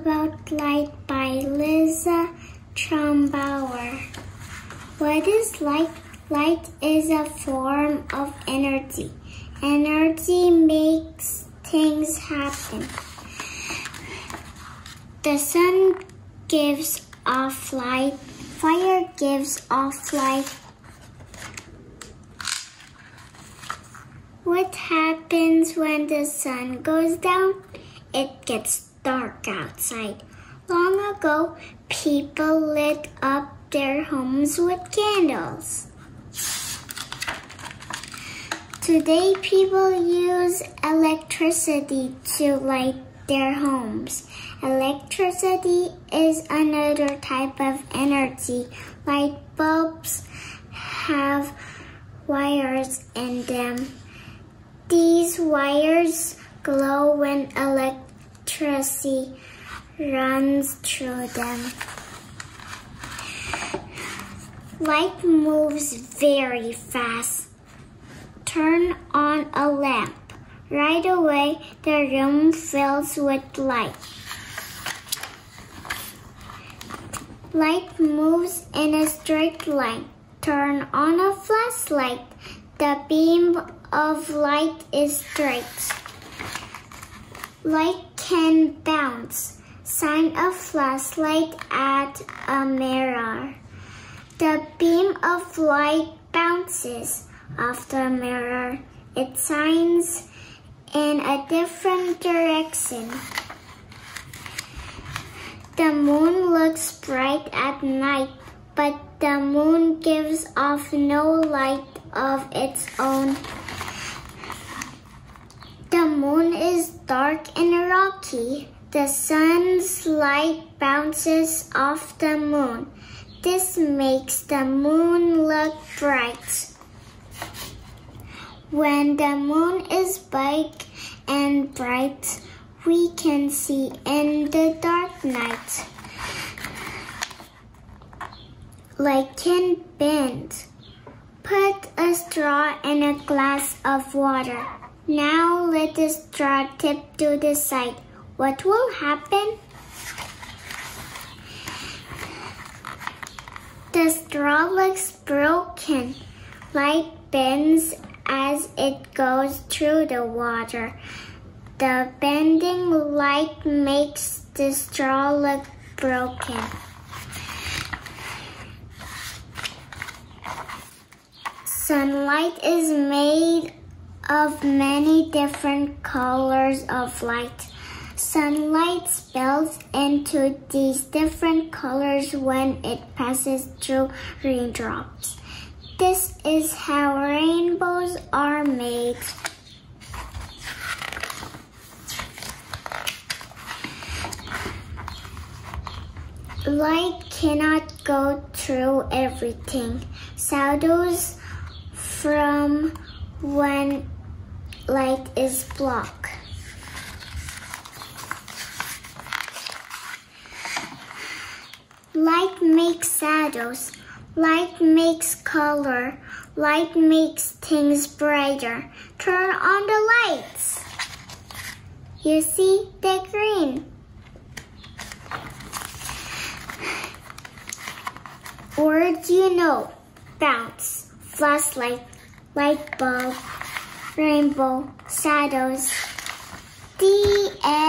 about light by Lisa Trumbauer. What is light? Light is a form of energy. Energy makes things happen. The sun gives off light. Fire gives off light. What happens when the sun goes down? It gets dark outside. Long ago, people lit up their homes with candles. Today, people use electricity to light their homes. Electricity is another type of energy. Light bulbs have wires in them. These wires glow when electricity runs through them. Light moves very fast. Turn on a lamp. Right away, the room fills with light. Light moves in a straight line. Turn on a flashlight. The beam of light is straight. Light can bounce. Shine a flashlight at a mirror. The beam of light bounces off the mirror. It shines in a different direction. The moon looks bright at night, but the moon gives off no light of its own. The moon is dark and rocky. The sun's light bounces off the moon. This makes the moon look bright. When the moon is big and bright, we can see in the dark night. Light can bend. Put a straw in a glass of water. Now let the straw tip to the side. What will happen? The straw looks broken. Light bends as it goes through the water. The bending light makes the straw look broken. Sunlight is made of many different colors of light. Sunlight spills into these different colors when it passes through raindrops. This is how rainbows are made. Light cannot go through everything. Shadows from when light is block. Light makes shadows. Light makes color. Light makes things brighter. Turn on the lights. You see, they're green. Words you know. Bounce, flashlight, light bulb, rainbow, shadows. The end.